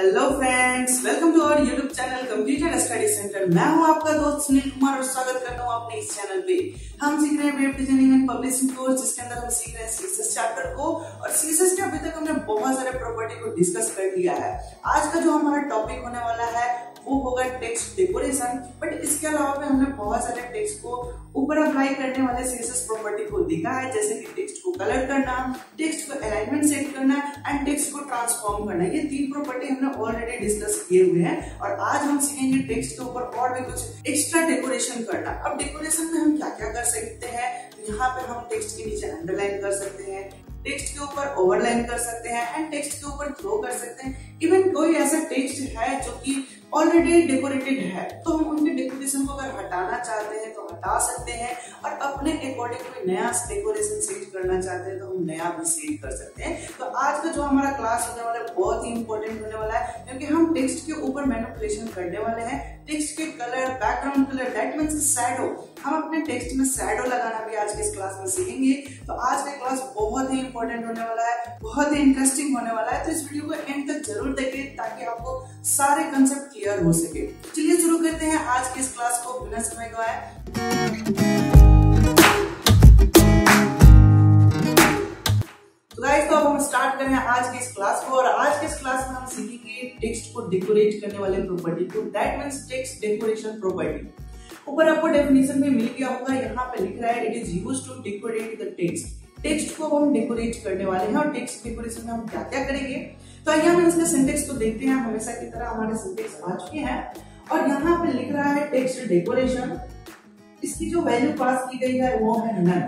Hello friends welcome to our YouTube channel computer study centre मैं हूँ आपका दोस्त सुनील कुमार और स्वागत करता हूँ अपने इस चैनल पे। हम सीख रहे हैं web designing and publishing course जिसके अंदर हम सीख रहे हैं सीएसएस चैप्टर को। और सीएसएस के अभी तक हमने बहुत सारे प्रॉपर्टी को डिस्कस कर लिया है। आज का जो हमारा टॉपिक होने वाला है, वो होगा टेक्स्ट डेकोरेशन बट इसके अलावा भी हमने बहुत सारे टेक्स्ट को ऊपर अप्लाई करने वाले सीएसएस प्रॉपर्टी को देखा है, जैसे कि टेक्स्ट को कलर करना टेक्स्ट को अलाइनमेंट सेट करना एंड टेक्स्ट को ट्रांसफॉर्म करना। ये तीन प्रॉपर्टी हमने ऑलरेडी डिस्कस किए हुए हैं और आज हम सीखेंगे टेक्स्ट के ऊपर और भी कुछ एक्स्ट्रा डेकोरेशन करना। अब डेकोरेशन में हम क्या क्या कर सकते हैं? तो यहाँ पे हम टेक्स्ट के नीचे अंडरलाइन कर सकते हैं टेक्स्ट के ऊपर ओवरलाइन कर सकते हैं एंड टेक्स्ट के ऊपर थ्रो कर सकते हैं। इवन कोई ऐसा टेक्स्ट है जो कि ऑलरेडी डेकोरेटेड है तो हम उनके डेकोरेशन को अगर हटाना चाहते हैं तो हटा सकते हैं और अपने अकॉर्डिंग कोई नया डेकोरेशन सेट करना चाहते हैं तो हम नया भी सेट कर सकते हैं। तो आज का जो हमारा क्लास होने वाला है, बहुत ही इंपॉर्टेंट होने वाला है, क्योंकि हम टेक्स्ट के ऊपर मैनिपुलेशन करने वाले हैं। टेक्स्ट के colour background colour that means shadow हम अपने टेक्स्ट में सैडो लगाना भी आज के इस क्लास में सीखेंगे। तो आज का क्लास बहुत ही इंपॉर्टेंट होने वाला है, बहुत ही इंटरेस्टिंग होने वाला है। तो इस वीडियो को एंड तक ज़रूर देखें ताकि आपको सारे कंसेप्ट क्लियर हो सके। चलिए शुरू करते हैं आज के इस क्लास को बिना समय गवाए। तो गाइस तो अब हम स्टार्ट कर आज के इस क्लास को और आज के इस क्लास में हम सीखेंगे टेक्स्ट को डेकोरेट करने वाले प्रॉपर्टी को। That means text decoration property ऊपर आपको डेफिनेशन में मिल गया होगा, यहाँ पे लिख रहा है it is use to decorate the text text को हम डेकोरेट करने वाले हैं और टेक्स्ट डेकोरेशन में हम क्या क्या करेंगे? तो आइए हम इसके सिंटेक्स को देखते हैं। हमेशा की तरह हमारे सिंटेक्स आ चुके हैं। और यहाँ पे लिख रहा है टेक्स्ट डेकोरेशन इसकी जो वैल्यू पास की गई है, वो है नन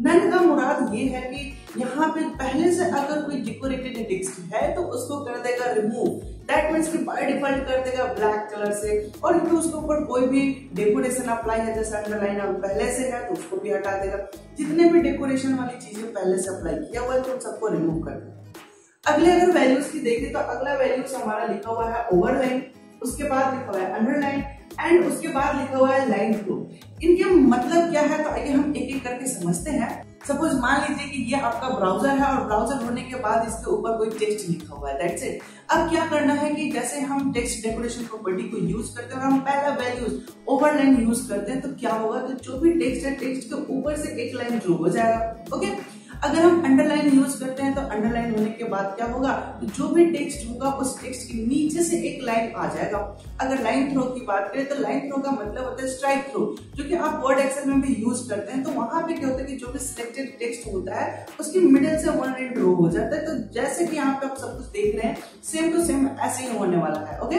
नन का मुराद ये है कि यहाँ पे पहले से अगर कोई डेकोरेटेड टेक्स्ट है तो उसको कर देगा रिमूव दैट मीन्स कि बाय डिफ़ॉल्ट कर देगा ब्लैक कलर से. और यदि उसके ऊपर कोई भी डेकोरेशन अप्लाई है, जैसे अंडरलाइन अब पहले से है तो उसको भी हटा देगा. जितने भी डेकोरेशन वाली चीज़ें पहले से अप्लाई किया हुआ है तो सबको रिमूव कर देगा. अगले अगर वैल्यूज़ की देखें तो अगला वैल्यूज़ हमारा लिखा हुआ है ओवरलाइन उसके बाद लिखा हुआ है अंडरलाइन एंड उसके बाद लिखा हुआ है लाइन थ्रू इनके मतलब क्या है? तो आइए हम एक एक करके समझते हैं. सपोज़ मान लीजिए कि ये आपका ब्राउज़र है और ब्राउज़र होने के बाद इसके ऊपर कोई टेक्स्ट लिखा हुआ है दैट्स इट अब क्या करना है कि जैसे हम टेक्स्ट डेकोरेशन प्रॉपर्टी को यूज़ करते हैं और हम पहला वैल्यूज़ ओवरलाइन यूज़ करते हैं तो क्या होगा तो जो भी टेक्स्ट है टेक्स्ट के ऊपर से एक लाइन ड्रो हो जाएगा ओके अगर हम अंडरलाइन यूज़ करते हैं तो अंडरलाइन होने के बाद क्या होगा? तो जो भी टेक्स्ट होगा, उस टेक्स्ट के नीचे से एक लाइन आ जाएगा। अगर लाइन थ्रो की बात करें तो लाइन थ्रो का मतलब होता है स्ट्राइक थ्रो जो कि आप वर्ड एक्सेल में भी यूज़ करते हैं तो वहाँ पे क्या होता है कि जो भी सिलेक्टेड टेक्स्ट होता है, उसकी मिडिल से वन लाइन ड्रो हो जाता है। तो जैसे कि यहाँ पे आप सब कुछ देख रहे हैं सेम टू सेम ऐसे ही होने वाला है ओके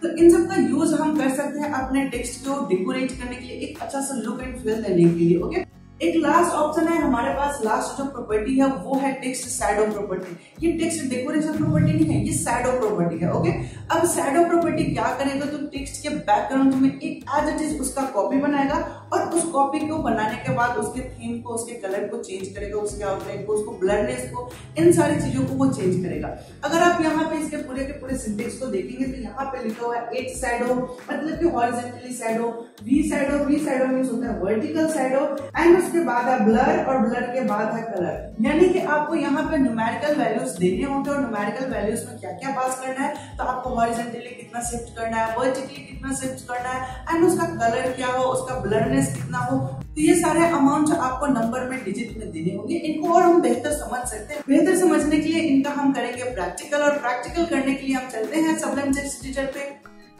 तो इन सब का यूज़ हम कर सकते हैं अपने टेक्स्ट को डेकोरेट करने के लिए, एक अच्छा सा लुक एंड फील देने के लिए ओके एक लास्ट ऑप्शन है, हमारे पास लास्ट जो प्रॉपर्टी है, वो है टेक्स्ट सैडो प्रॉपर्टी ये टेक्स्ट डेकोरेशन प्रॉपर्टी नहीं है, ये सैडो प्रॉपर्टी है ओके अब सैडो प्रॉपर्टी क्या करेगा? तो टेक्स्ट के बैकग्राउंड में एक एज इट इज़ उसका कॉपी बनाएगा और उस कॉपी को बनाने के बाद उसके थीम को, उसके कलर को चेंज करेगा, उसके आउटलाइन को, उसको ब्लरनेस को, इन सारी चीज़ों को वो चेंज करेगा। अगर आप यहाँ पे इसके पूरे के पूरे सिंटेक्स को देखेंगे तो यहाँ पे लिखा हुआ है एच सैडो मतलब कि horizontally shadow v shadow v shadow means होता है वर्टिकल सैडो एंड उसके बाद है ब्लर और ब्लर के बाद है कलर यानी कि आपको यहाँ पे न्यूमेरिकल वैल्यूज़ देने होंगे, और न्यूमेरिकल वैल्यूज़ में क्या क्या पास करना है तो आपको हॉरिजेंटली कितना शिफ्ट करना है वर्टिकली कितना शिफ्ट करना है एंड उसका कलर क्या हो, उसका ब्लरनेस कितना हो तो ये सारे अमाउंट आपको नंबर में डिजिट में देने होंगे। इनको और हम बेहतर समझ सकते हैं। बेहतर समझने के लिए इनका हम करेंगे प्रैक्टिकल और प्रैक्टिकल करने के लिए हम चलते हैं सबलम टेक्स्ट टीचर पे।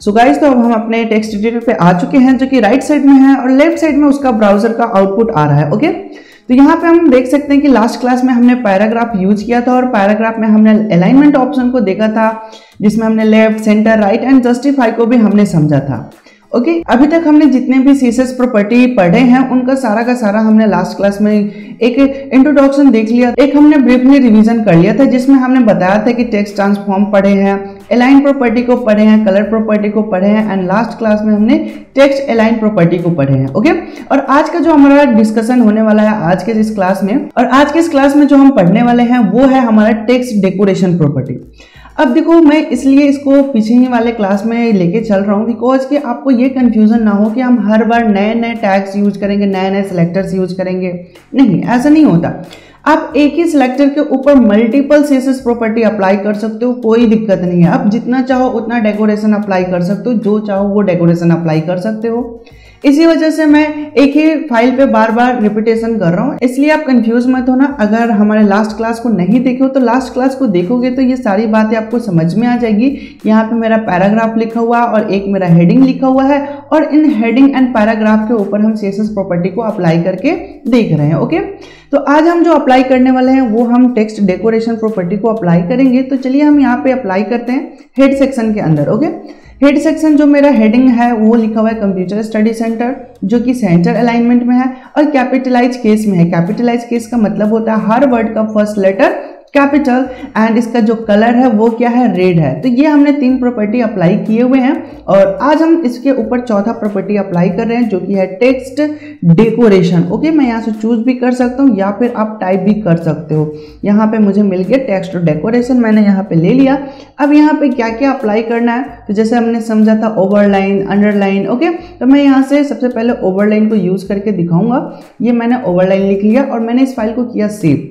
सो so गाइस तो अब हम अपने टेक्स्ट एडिटर पे आ चुके हैं, जो कि राइट साइड में है और लेफ़्ट साइड में उसका ब्राउज़र का आउटपुट आ रहा है ओके तो यहाँ पे हम देख सकते हैं कि लास्ट क्लास में हमने पैराग्राफ यूज़ किया था और पैराग्राफ में हमने अलाइनमेंट ऑप्शन को देखा था, जिसमें हमने left centre right and justify को भी हमने समझा था। ओके okay, अभी तक हमने जितने भी सीएसएस प्रॉपर्टी पढ़े हैं उनका सारा का सारा हमने लास्ट क्लास में एक इंट्रोडक्शन देख लिया। एक हमने ब्रीफली रिवीजन कर लिया था जिसमें हमने बताया था कि टेक्स्ट ट्रांसफॉर्म पढ़े हैं अलाइन प्रॉपर्टी को पढ़े हैं कलर प्रॉपर्टी को पढ़े हैं एंड लास्ट क्लास में हमने टेक्स्ट अलाइन प्रॉपर्टी को पढ़े हैं ओके और आज का जो हमारा डिस्कशन होने वाला है आज के इस क्लास में और आज के इस क्लास में जो हम पढ़ने वाले हैं वो है हमारा टेक्स्ट डेकोरेशन प्रॉपर्टी अब देखो, मैं इसलिए इसको पीछे ही वाले क्लास में लेके चल रहा हूँ बिकॉज़ कि आपको ये कंफ्यूजन ना हो कि हम हर बार नए नए टैग्स यूज़ करेंगे, नए नए सेलेक्टर्स यूज़ करेंगे। नहीं, ऐसा नहीं होता। आप एक ही सिलेक्टर के ऊपर मल्टीपल सेसेस प्रॉपर्टी अप्लाई कर सकते हो, कोई दिक्कत नहीं है। आप जितना चाहो उतना डेकोरेशन अप्लाई कर सकते हो, जो चाहो वो डेकोरेशन अप्लाई कर सकते हो। इसी वजह से मैं एक ही फ़ाइल पे बार बार रिपीटेशन कर रहा हूँ। इसलिए आप कंफ्यूज मत होना। अगर हमारे लास्ट क्लास को नहीं देखे हो तो लास्ट क्लास को देखोगे तो ये सारी बातें आपको समझ में आ जाएगी। यहाँ पे मेरा पैराग्राफ लिखा हुआ और एक मेरा हेडिंग लिखा हुआ है और इन हेडिंग एंड पैराग्राफ के ऊपर हम सी प्रॉपर्टी को अप्लाई करके देख रहे हैं ओके तो आज हम जो अप्लाई करने वाले हैं, वो हम टेक्स्ट डेकोरेशन प्रॉपर्टी को अप्लाई करेंगे। तो चलिए हम यहाँ पे अप्लाई करते हैं हेड सेक्शन के अंदर ओके हेड सेक्शन जो मेरा हेडिंग है, वो लिखा हुआ है कंप्यूटर स्टडी सेंटर जो कि सेंटर अलाइनमेंट में है और कैपिटलाइज केस में है। कैपिटलाइज केस का मतलब होता है, हर वर्ड का फ़र्स्ट लेटर कैपिटल एंड इसका जो कलर है, वो क्या है? रेड है। तो ये हमने तीन प्रॉपर्टी अप्लाई किए हुए हैं और आज हम इसके ऊपर चौथा प्रॉपर्टी अप्लाई कर रहे हैं, जो कि है टेक्स्ट डेकोरेशन ओके मैं यहाँ से चूज़ भी कर सकता हूँ या फिर आप टाइप भी कर सकते हो। यहाँ पे मुझे मिल गया टेक्स्ट डेकोरेशन मैंने यहाँ पे ले लिया। अब यहाँ पे क्या क्या अप्लाई करना है? तो जैसे हमने समझा था ओवरलाइन अंडरलाइन ओके तो मैं यहाँ से सबसे पहले ओवरलाइन को यूज़ करके दिखाऊँगा। ये मैंने ओवरलाइन लिख लिया और मैंने इस फ़ाइल को किया सेव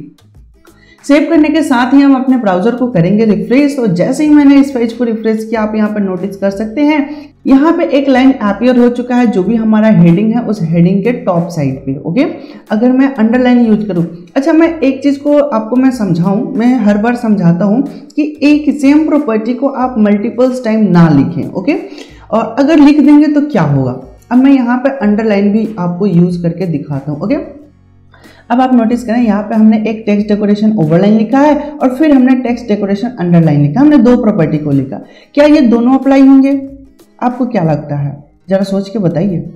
सेव करने के साथ ही हम अपने ब्राउज़र को करेंगे रिफ्रेश। और जैसे ही मैंने इस पेज को रिफ्रेश किया, आप यहाँ पर नोटिस कर सकते हैं। यहाँ पे एक लाइन एपियर हो चुका है, जो भी हमारा हेडिंग है, उस हेडिंग के टॉप साइड पे ओके अगर मैं अंडरलाइन यूज़ करूँ। अच्छा मैं एक चीज़ को आपको मैं समझाऊं, मैं हर बार समझाता हूँ कि एक सेम प्रॉपर्टी को आप मल्टीपल्स टाइम ना लिखें ओके और अगर लिख देंगे तो क्या होगा? अब मैं यहाँ पर अंडरलाइन भी आपको यूज़ करके दिखाता हूँ ओके अब आप नोटिस करें, यहाँ पे हमने एक टेक्स्ट डेकोरेशन ओवरलाइन लिखा है और फिर हमने टेक्स्ट डेकोरेशन अंडरलाइन लिखा हमने दो प्रॉपर्टी को लिखा। क्या ये दोनों अप्लाई होंगे? आपको क्या लगता है? जरा सोच के बताइए।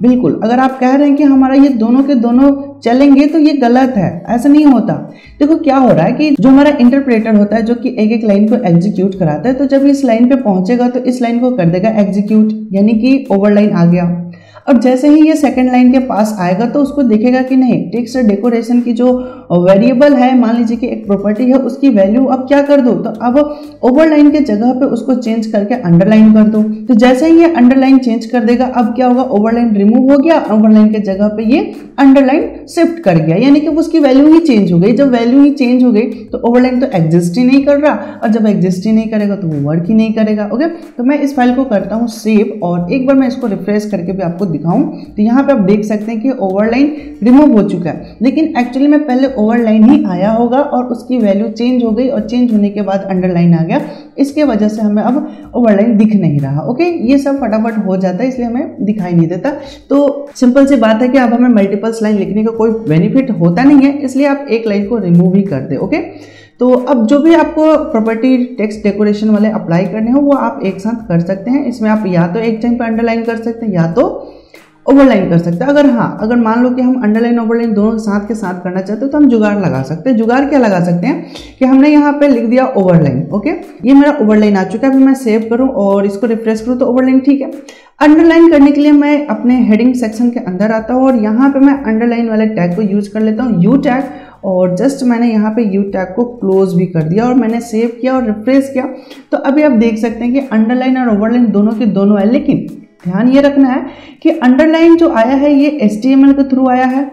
बिल्कुल, अगर आप कह रहे हैं कि हमारा ये दोनों के दोनों चलेंगे तो ये गलत है। ऐसा नहीं होता। देखो क्या हो रहा है कि जो हमारा इंटरप्रेटर होता है, जो कि एक एक लाइन को एग्जीक्यूट कराता है तो जब इस लाइन पे पहुंचेगा तो इस लाइन को कर देगा एग्जीक्यूट यानी कि ओवरलाइन आ गया। अब जैसे ही ये सेकंड लाइन के पास आएगा तो उसको देखेगा कि नहीं टेक्स्ट डेकोरेशन की जो वेरिएबल है, मान लीजिए कि एक प्रॉपर्टी है, उसकी वैल्यू अब क्या कर दो? तो अब ओवरलाइन के जगह पे उसको चेंज करके अंडरलाइन कर दो। तो जैसे ही ये अंडरलाइन चेंज कर देगा, अब क्या होगा? ओवरलाइन रिमूव हो गया ओवरलाइन के जगह पे ये अंडरलाइन शिफ्ट कर गया। यानी कि उसकी वैल्यू ही चेंज हो गई। जब वैल्यू ही चेंज हो गई तो ओवरलाइन तो एग्जिस्ट ही नहीं कर रहा और जब एग्जिस्ट ही नहीं करेगा तो वो वर्क ही नहीं करेगा। ओके तो मैं इस फ़ाइल को करता हूँ सेव और एक बार मैं इसको रिफ्रेश करके भी आपको दिखाऊँ तो यहाँ पे आप देख सकते हैं कि ओवरलाइन रिमूव हो चुका है। लेकिन एक्चुअली में पहले ओवरलाइन ही आया होगा और उसकी वैल्यू चेंज हो गई और चेंज होने के बाद अंडरलाइन आ गया। इसके वजह से हमें अब ओवरलाइन दिख नहीं रहा ओके ये सब फटाफट हो जाता है, इसलिए हमें दिखाई नहीं देता। तो सिंपल सी बात है कि अब हमें मल्टीपल्स लाइन लिखने का कोई बेनिफिट होता नहीं है, इसलिए आप एक लाइन को रिमूव ही कर दे ओके तो अब जो भी आपको प्रॉपर्टी टेक्स्ट डेकोरेशन वाले अप्लाई करने हो, वो आप एक साथ कर सकते हैं। इसमें आप या तो एक टाइम पर अंडरलाइन कर सकते हैं या तो ओवरलाइन कर सकते हैं। अगर हाँ अगर मान लो कि हम अंडरलाइन ओवरलाइन दोनों साथ के साथ करना चाहते हो तो हम जुगाड़ लगा सकते हैं। जुगाड़ क्या लगा सकते हैं? कि हमने यहाँ पे लिख दिया ओवरलाइन ओके ये मेरा ओवरलाइन आ चुका है, अभी मैं सेव करूँ और इसको रिफ्रेश करूँ तो ओवरलाइन ठीक है। अंडरलाइन करने के लिए मैं अपने हेडिंग सेक्शन के अंदर आता हूँ और यहाँ पर मैं अंडरलाइन वाले टैग को यूज़ कर लेता हूँ। यू टैग और जस्ट मैंने यहाँ पे यू टैग को क्लोज भी कर दिया और मैंने सेव किया और रिफ्रेश किया। तो अभी आप देख सकते हैं कि अंडरलाइन और ओवरलाइन दोनों के दोनों है, लेकिन ध्यान ये रखना है कि अंडरलाइन जो आया है, ये एस के थ्रू आया है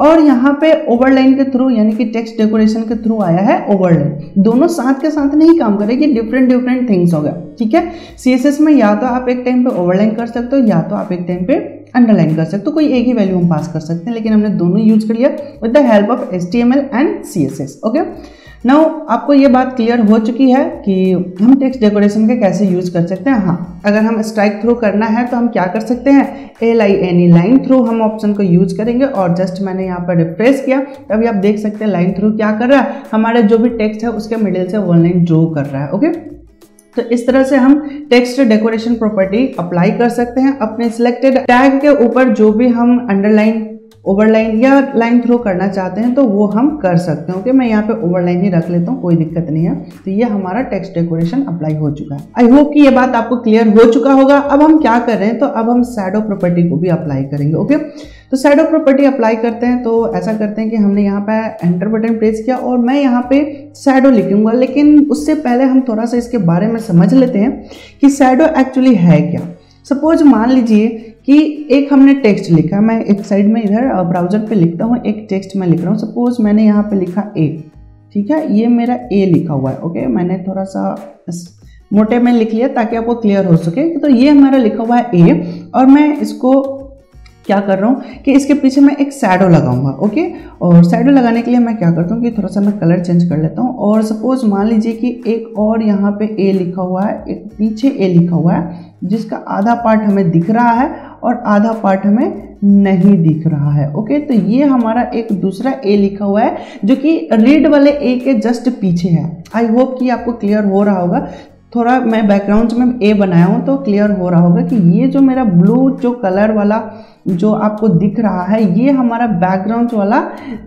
और यहाँ पे ओवरलाइन के थ्रू यानी कि टेक्स्ट डेकोरेशन के थ्रू आया है ओवरलाइन दोनों साथ के साथ नहीं काम करेगी डिफरेंट डिफरेंट थिंग्स होगा ठीक है? सीएसएस में या तो आप एक टाइम पे ओवरलाइन कर सकते हो, या तो आप एक टाइम पे अंडरलाइन कर सकते हो, कोई एक ही वैल्यू हम पास कर सकते हैं, लेकिन हमने दोनों यूज़ कर लिया with the help of S and CSS okay now आपको ये बात क्लियर हो चुकी है कि हम टेक्स्ट डेकोरेशन के कैसे यूज़ कर सकते हैं? हाँ अगर हम स्ट्राइक थ्रू करना है तो हम क्या कर सकते हैं? L I N E line through हम ऑप्शन को यूज़ करेंगे, और जस्ट मैंने यहाँ पर रिफ्रेश किया, तभी आप देख सकते हैं लाइन थ्रू क्या कर रहा है? हमारे जो भी टेक्स्ट है, उसके मिडिल से वन लाइन ड्रो कर रहा है ओके तो इस तरह से हम टेक्स्ट डेकोरेशन प्रॉपर्टी अप्लाई कर सकते हैं अपने सिलेक्टेड टैग के ऊपर जो भी हम अंडरलाइन ओवरलाइन या लाइन थ्रो करना चाहते हैं तो वो हम कर सकते हैं। ओके मैं यहाँ पे ओवरलाइन ही रख लेता हूँ, कोई दिक्कत नहीं है। तो ये हमारा टेक्स्ट डेकोरेशन अप्लाई हो चुका है। आई होप कि ये बात आपको क्लियर हो चुका होगा। अब हम क्या कर रहे हैं तो अब हम सैडो प्रॉपर्टी को भी अप्लाई करेंगे। ओके तो सैडो प्रॉपर्टी अप्लाई करते हैं तो ऐसा करते हैं कि हमने यहाँ पे एंटर बटन प्रेस किया और मैं यहाँ पे सैडो लिखूँगा। लेकिन उससे पहले हम थोड़ा सा इसके बारे में समझ लेते हैं कि सैडो एक्चुअली है क्या। सपोज़ मान लीजिए कि एक हमने टेक्स्ट लिखा, मैं एक साइड में इधर ब्राउज़र पे लिखता हूँ, एक टेक्स्ट मैं लिख रहा हूँ। सपोज़ मैंने यहाँ पे लिखा ए ठीक है? ये मेरा ए लिखा हुआ है, ओके? मैंने थोड़ा सा मोटे में लिख लिया ताकि आपको क्लियर हो सके। तो ये हमारा लिखा हुआ है ए और मैं इसको क्या कर रहा हूँ कि इसके पीछे मैं एक सैडो लगाऊँगा, ओके? और सैडो लगाने के लिए मैं क्या करता हूँ कि थोड़ा सा मैं कलर चेंज कर लेता हूँ। और सपोज़ मान लीजिए कि एक और यहाँ पे ए लिखा हुआ है, एक पीछे ए लिखा हुआ है, जिसका आधा पार्ट हमें दिख रहा है और आधा पार्ट हमें नहीं दिख रहा है ओके तो ये हमारा एक दूसरा ए लिखा हुआ है, जो कि रीड वाले ए के जस्ट पीछे है। आई होप कि आपको क्लियर हो रहा होगा। थोड़ा मैं बैकग्राउंड में ए बनाया हूँ तो क्लियर हो रहा होगा कि ये जो मेरा ब्लू जो कलर वाला जो आपको दिख रहा है, ये हमारा बैकग्राउंड वाला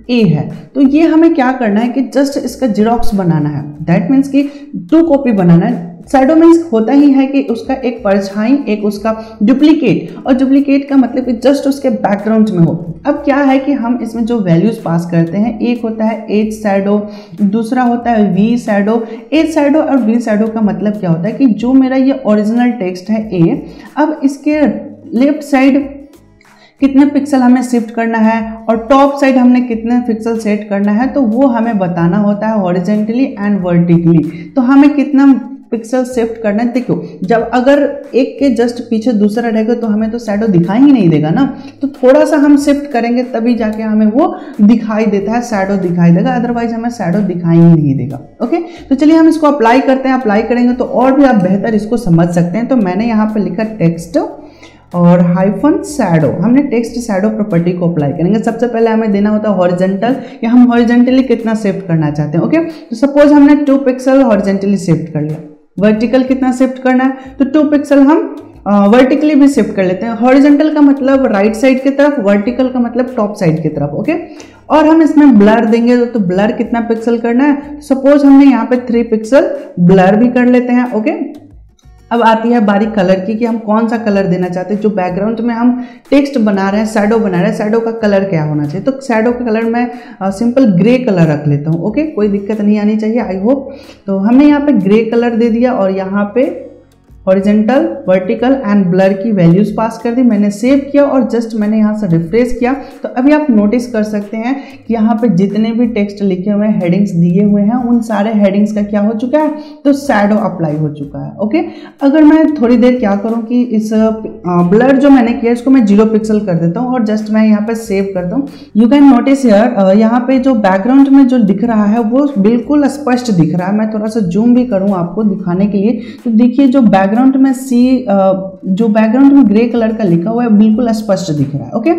ए है। तो ये हमें क्या करना है कि जस्ट इसका जीरोक्स बनाना है। दैट मीन्स कि टू कॉपी बनाना है। साइडो मीन्स होता ही है कि उसका एक परछाई एक उसका डुप्लीकेट और डुप्लीकेट का मतलब कि जस्ट उसके बैकग्राउंड में हो। अब क्या है कि हम इसमें जो वैल्यूज़ पास करते हैं, एक होता है एच सैडो दूसरा होता है वी सैडो एच सैडो और वी सैडो का मतलब क्या होता है कि जो मेरा ये ओरिजिनल टेक्स्ट है ए अब इसके लेफ़्ट साइड कितने पिक्सल हमें शिफ्ट करना है और टॉप साइड हमने कितने पिक्सल सेट करना है तो वो हमें बताना होता है हॉरिजेंटली एंड वर्टिकली तो हमें कितना पिक्सल शिफ्ट करना है। देखो, जब अगर एक के जस्ट पीछे दूसरा रहेगा तो हमें तो शैडो दिखाई ही नहीं देगा ना। तो थोड़ा सा हम शिफ्ट करेंगे, तभी जाके हमें वो दिखाई देता है शैडो दिखाई देगा। अदरवाइज़ हमें शैडो दिखाई ही नहीं देगा। ओके तो चलिए हम इसको अप्लाई करते हैं। अप्लाई करेंगे तो और भी आप बेहतर इसको समझ सकते हैं। तो मैंने यहाँ पर लिखा टेक्स्ट और हाइफन सैडो हमने टेक्स्ट सैडो प्रॉपर्टी को अप्लाई करेंगे। सबसे पहले हमें देना होता है हॉरिजेंटल या हम हॉरिजेंटली कितना शिफ्ट करना चाहते हैं ओके तो सपोज़ हमने टू पिक्सल हॉरिजेंटली शिफ्ट कर लिया। वर्टिकल कितना शिफ्ट करना है? तो टू पिक्सल हम वर्टिकली भी शिफ्ट कर लेते हैं। हॉरिजेंटल का मतलब राइट right साइड की तरफ़ वर्टिकल का मतलब टॉप साइड की तरफ़ ओके और हम इसमें ब्लर देंगे तो ब्लर कितना पिक्सल करना है? सपोज़ हमने यहाँ पे थ्री पिक्सल ब्लर भी कर लेते हैं ओके अब आती है बारी कलर की कि हम कौन सा कलर देना चाहते हैं, जो बैकग्राउंड में हम टेक्स्ट बना रहे हैं सैडो बना रहे हैं सैडो का कलर क्या होना चाहिए? तो सैडो का कलर मैं सिंपल ग्रे कलर रख लेता हूँ ओके कोई दिक्कत नहीं आनी चाहिए आई होप तो हमने यहाँ पे ग्रे कलर दे दिया और यहाँ पे हॉरिजेंटल वर्टिकल एंड ब्लर की वैल्यूज़ पास कर दी। मैंने सेव किया और जस्ट मैंने यहाँ से रिफ्रेश किया। तो अभी आप नोटिस कर सकते हैं कि यहाँ पे जितने भी टेक्स्ट लिखे हुए हेडिंग्स दिए हुए हैं, उन सारे हेडिंग्स का क्या हो चुका है? तो सैडो अप्लाई हो चुका है ओके अगर मैं थोड़ी देर क्या करूँ कि इस ब्लर जो मैंने किया इसको मैं ज़ीरो पिक्सल कर देता हूँ और जस्ट मैं यहाँ पे सेव करता हूँ यू कैन नोटिस हेयर यहाँ पे जो बैकग्राउंड में जो दिख रहा है, वो बिल्कुल स्पष्ट दिख रहा है। मैं थोड़ा सा जूम भी करूँ आपको दिखाने के लिए। तो देखिए जो बैक बैकग्राउंड में सी जो बैकग्राउंड में ग्रे कलर का लिखा हुआ है, बिल्कुल स्पष्ट दिख रहा है ओके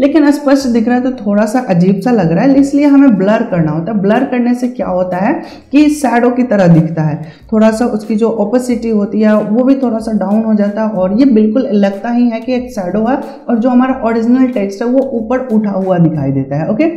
लेकिन स्पष्ट दिख रहा है तो थोड़ा सा अजीब सा लग रहा है, इसलिए हमें ब्लर करना होता है। ब्लर करने से क्या होता है कि सैडो की तरह दिखता है। थोड़ा सा उसकी जो ओपोसिटी होती है, वो भी थोड़ा सा डाउन हो जाता है और ये बिल्कुल लगता ही है कि एक सैडो है और जो हमारा ओरिजिनल टेक्स्ट है, वो ऊपर उठा हुआ दिखाई देता है ओके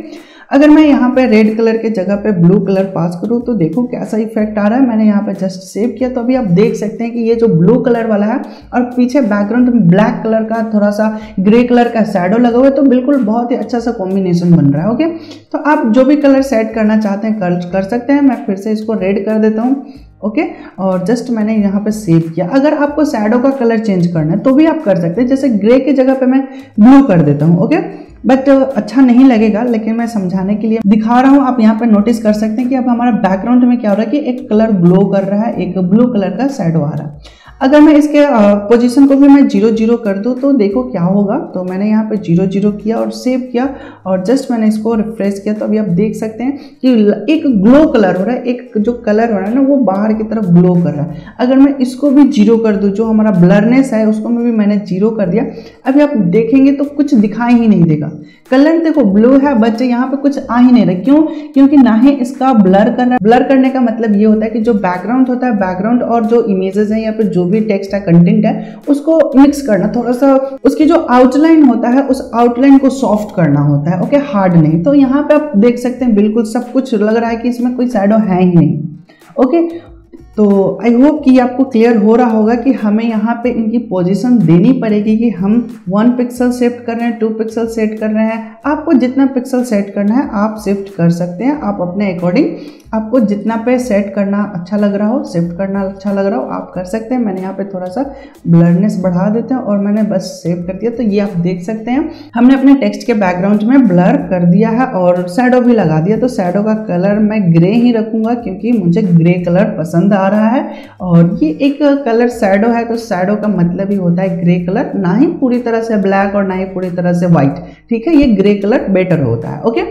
अगर मैं यहाँ पे रेड कलर के जगह पे ब्लू कलर पास करूँ तो देखो कैसा इफ़ेक्ट आ रहा है। मैंने यहाँ पे जस्ट सेव किया। तो अभी आप देख सकते हैं कि ये जो ब्लू कलर वाला है और पीछे बैकग्राउंड में ब्लैक कलर का थोड़ा सा ग्रे कलर का सैडो लगा हुआ है तो बिल्कुल बहुत ही अच्छा सा कॉम्बिनेशन बन रहा है ओके तो आप जो भी कलर सेट करना चाहते हैं कर, कर सकते हैं। मैं फिर से इसको रेड कर देता हूँ ओके okay? और जस्ट मैंने यहाँ पे सेव किया। अगर आपको सैडो का कलर चेंज करना है तो भी आप कर सकते हैं। जैसे ग्रे की जगह पे मैं ब्लू कर देता हूँ ओके okay? बट uh, अच्छा नहीं लगेगा लेकिन मैं समझाने के लिए दिखा रहा हूँ। आप यहाँ पर नोटिस कर सकते हैं कि अब हमारा बैकग्राउंड में क्या हो रहा है कि एक कलर ग्लो कर रहा है एक ब्लू कलर का शेडो आ रहा है। अगर मैं इसके पोजीशन को भी मैं ज़ीरो ज़ीरो कर दूँ तो देखो क्या होगा। तो मैंने यहाँ पे ज़ीरो ज़ीरो किया और सेव किया और जस्ट मैंने इसको रिफ्रेश किया। तो अभी आप देख सकते हैं कि एक ग्लो कलर हो रहा है, एक जो कलर हो रहा है ना, वो बाहर की तरफ़ ग्लो कर रहा है। अगर मैं इसको भी ज़ीरो कर दूँ, जो हमारा ब्लरनेस है, उसको भी मैंने ज़ीरो कर दिया। अभी आप देखेंगे तो कुछ दिखाई ही नहीं देगा। कलर देखो ब्लू है बट यहाँ पे कुछ आ ही नहीं रहा। क्यों? क्योंकि ना ही इसका ब्लर कर रहा है ब्लर करने का मतलब ये होता है कि जो बैकग्राउंड होता है बैकग्राउंड और जो इमेजेस हैं या फिर जो भी टेक्स्ट है कंटेंट है, उसको मिक्स करना, थोड़ा सा उसकी जो आउटलाइन होता है, उस आउटलाइन को सॉफ्ट करना होता है ओके हार्ड नहीं। तो यहाँ पे आप देख सकते हैं, बिल्कुल सब कुछ लग रहा है कि इसमें कोई सैडो है ही नहीं ओके तो आई होप कि आपको क्लियर हो रहा होगा कि हमें यहाँ पे इनकी पोजीशन देनी पड़ेगी कि हम वन पिक्सल शिफ्ट कर रहे हैं टू पिक्सल सेट कर रहे हैं। आपको जितना पिक्सल सेट करना है, आप शिफ्ट कर सकते हैं, आप अपने अकॉर्डिंग आपको जितना पे सेट करना अच्छा लग रहा हो शिफ्ट करना अच्छा लग रहा हो, आप कर सकते हैं। मैंने यहाँ पे थोड़ा सा ब्लरनेस बढ़ा देते हैं और मैंने बस सेव कर दिया। तो ये आप देख सकते हैं। हमने अपने टेक्स्ट के बैकग्राउंड में ब्लर कर दिया है और सैडो भी लगा दिया। तो सैडो का कलर मैं ग्रे ही रखूँगा क्योंकि मुझे ग्रे कलर पसंद आ रहा है। और ये एक कलर सैडो है तो सैडो का मतलब ही होता है ग्रे कलर ना ही पूरी तरह से ब्लैक और ना ही पूरी तरह से व्हाइट ठीक है? ये ग्रे कलर बेटर होता है। ओके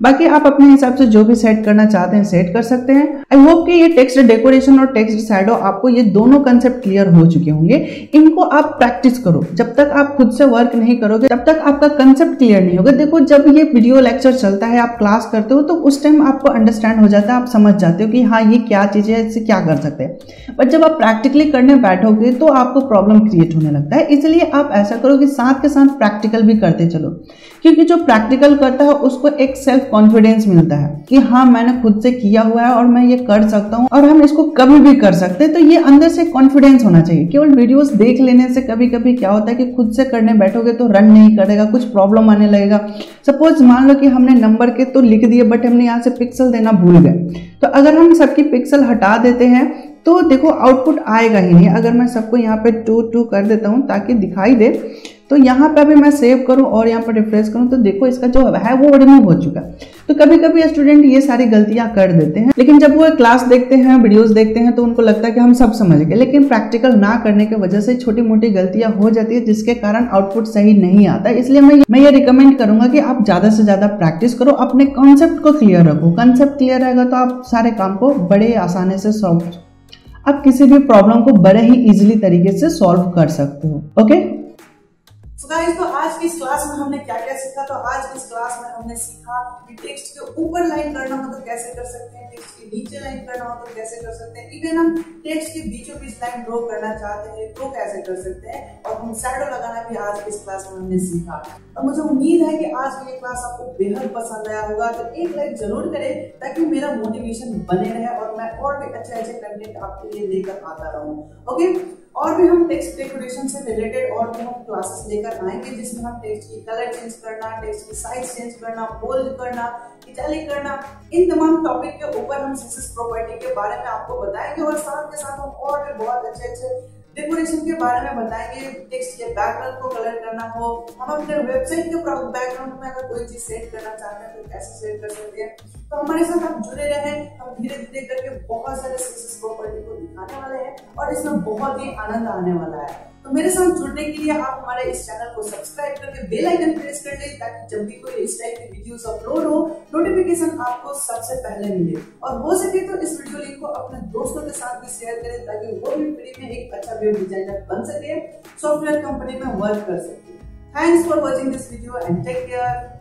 बाकी आप अपने हिसाब से जो भी सेट करना चाहते हैं सेट कर सकते हैं। आई होप कि ये टेक्स्ट डेकोरेशन और टेक्स्ट शैडो आपको ये दोनों कंसेप्ट क्लियर हो चुके होंगे। इनको आप प्रैक्टिस करो। जब तक आप खुद से वर्क नहीं करोगे, तब तक आपका कंसेप्ट क्लियर नहीं होगा। देखो, जब ये वीडियो लेक्चर चलता है, आप क्लास करते हो तो उस टाइम आपको अंडरस्टैंड हो जाता है, आप समझ जाते हो कि हाँ ये क्या चीज़ है, इससे क्या कर सकते हैं। बट जब आप प्रैक्टिकली करने बैठोगे तो आपको प्रॉब्लम क्रिएट होने लगता है। इसलिए आप ऐसा करो कि साथ के साथ प्रैक्टिकल भी करते चलो। क्योंकि जो प्रैक्टिकल करता है, उसको एक सेल्फ कॉन्फिडेंस मिलता है कि हाँ मैंने खुद से किया हुआ है और मैं ये कर सकता हूँ और हम इसको कभी भी कर सकते हैं। तो ये अंदर से कॉन्फिडेंस होना चाहिए। केवल वीडियोस देख लेने से कभी कभी क्या होता है कि खुद से करने बैठोगे तो रन नहीं करेगा, कुछ प्रॉब्लम आने लगेगा। सपोज़ मान लो कि हमने नंबर के तो लिख दिए बट हमने यहाँ से पिक्सल देना भूल गए। तो अगर हम सबकी पिक्सल हटा देते हैं तो देखो आउटपुट आएगा ही नहीं। अगर मैं सबको यहाँ पे टू टू कर देता हूँ ताकि दिखाई दे तो यहाँ पे अभी मैं सेव करूँ और यहाँ पर रिफ्रेश करूँ तो देखो इसका जो है वो रिमूव हो चुका। है तो कभी कभी स्टूडेंट ये सारी गलतियाँ कर देते हैं, लेकिन जब वो क्लास देखते हैं वीडियोस देखते हैं तो उनको लगता है कि हम सब समझ गए। लेकिन प्रैक्टिकल ना करने की वजह से छोटी मोटी गलतियाँ हो जाती है, जिसके कारण आउटपुट सही नहीं आता। इसलिए मैं मैं ये रिकमेंड करूँगा कि आप ज़्यादा से ज़्यादा प्रैक्टिस करो, अपने कॉन्सेप्ट को क्लियर रखो। कॉन्सेप्ट क्लियर रहेगा तो आप सारे काम को बड़े आसानी से सॉल्व आप किसी भी प्रॉब्लम को बड़े ही इजिली तरीके से सॉल्व कर सकते हो। ओके गाइस तो आज की इस क्लास में हमने क्या क्या सीखा? तो आज की इस क्लास में हमने सीखा कि टेक्स्ट के ऊपर लाइन करना हो तो कैसे कर सकते हैं टेक्स्ट के नीचे लाइन करना हो तो कैसे कर सकते हैं। इवन हम टेक्स्ट के बीचों बीच लाइन ड्रॉ करना चाहते हैं तो कैसे कर सकते हैं? और हम शैडो लगाना भी आज की इस क्लास में हमने सीखा। और मुझे उम्मीद है कि आज की ये क्लास आपको बेहद पसंद आया होगा। तो एक लाइक ज़रूर करें ताकि मेरा मोटिवेशन बने रहे और मैं और भी अच्छे अच्छे कंटेंट आपके लिए लेकर आता रहूँ। ओके और भी हम टेक्स्ट डेकोरेशन से रिलेटेड और भी हम क्लासेस लेकर आएँगे, जिसमें हम टेक्स्ट की कलर चेंज करना टेक्स्ट की साइज़ चेंज करना बोल्ड करना इटैलिक करना, इन तमाम टॉपिक के ऊपर हम सीसेस प्रॉपर्टी के बारे में आपको बताएँगे और साथ के साथ हम और भी बहुत अच्छे अच्छे डेकोरेशन के बारे में बताएँगे टेक्स्ट के बैकग्राउंड को कलर करना हो, हम अपने वेबसाइट के बैकग्राउंड में अगर कोई चीज़ सेट करना चाहते हैं तो कैसे सेट कर सकते हैं? तो हमारे साथ हम जुड़े रहे, हम धीरे धीरे करके बहुत सारे सक्सेस प्रॉपर्टी को दिखाने वाले हैं और इसमें बहुत ही आनंद आने वाला है। तो मेरे साथ जुड़ने के लिए आप हमारे इस चैनल को सब्सक्राइब करके बेल आइकन प्रेस कर लें ताकि जब भी कोई इस टाइप की वीडियोस अपलोड हो नोटिफिकेशन आपको सबसे पहले मिले। और हो सके तो इस वीडियो लिंक को अपने दोस्तों के साथ भी शेयर करें ताकि वो भी फ्री में एक अच्छा वेब डिज़ाइनर बन सके सॉफ्टवेयर कंपनी में वर्क कर सके। Thanks for watching this video and take care